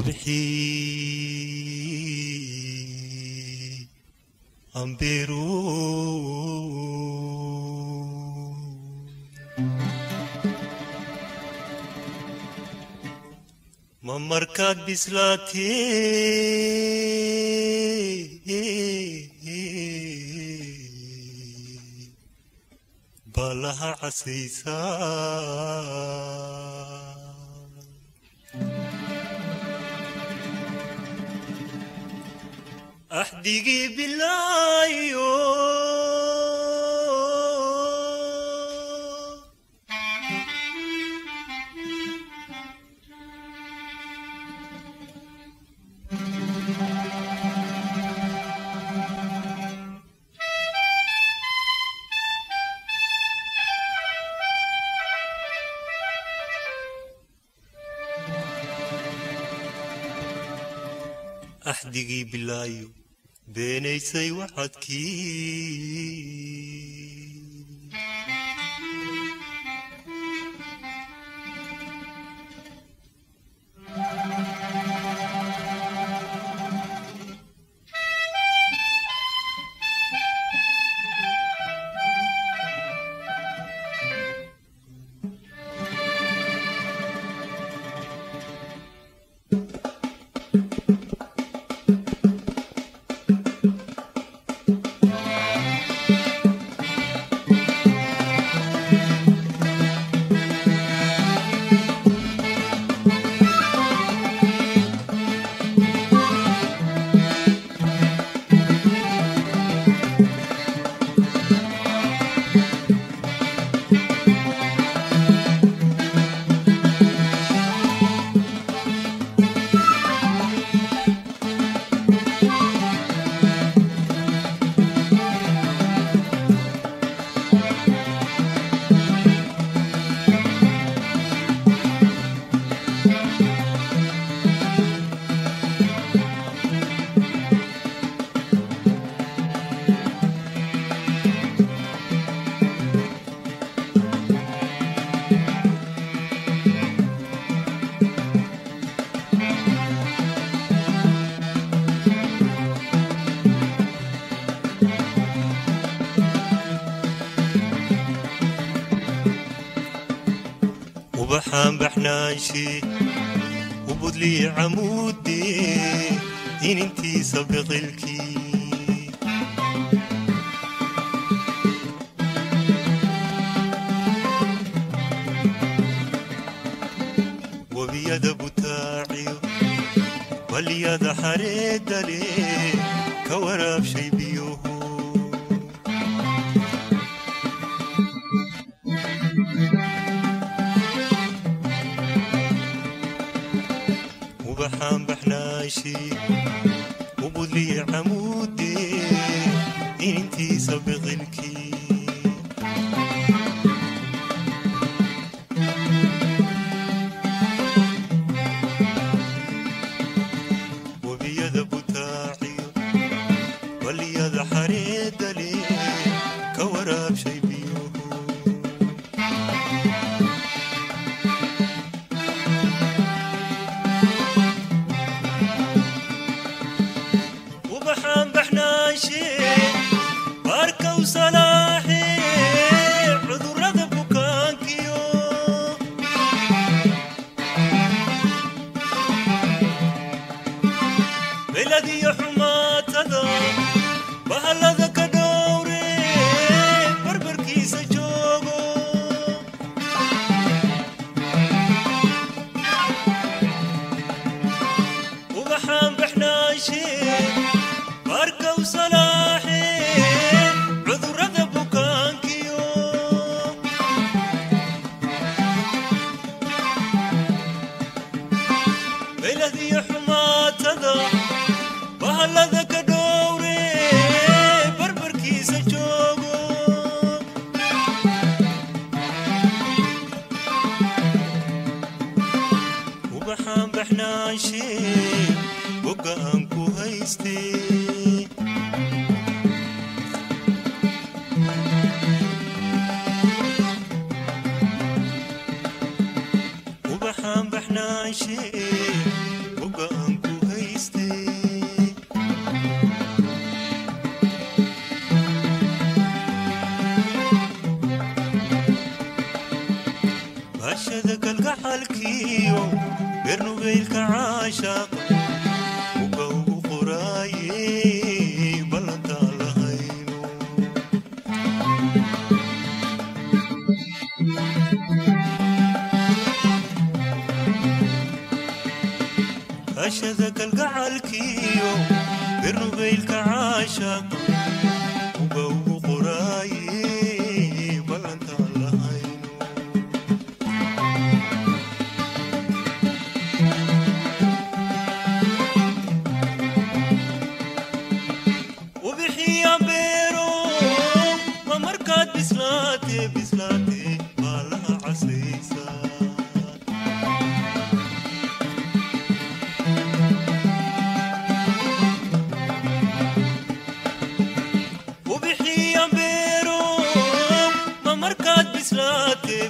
ودحي أمبيرو ممركات بسلاتي بالها عسيسان أحدقي أحدقي بالله bilaayo beenaysay waxadkii حام بحناشي وبدلي عمودي إن انتي سبق الكي. وبيد أبو تاعي واليد حريد لي كورا بشي بيوهو. Baxnaanshe ubudlii camuudee inintiisa biqilkii webiyada baxnaanshe bogga aan ku haystee ubaxaan baxnaanshe qoraaye ballantaan lahayno ashada kalgacalkiyo beernugeylka caashaaqa uga ugu qoraaye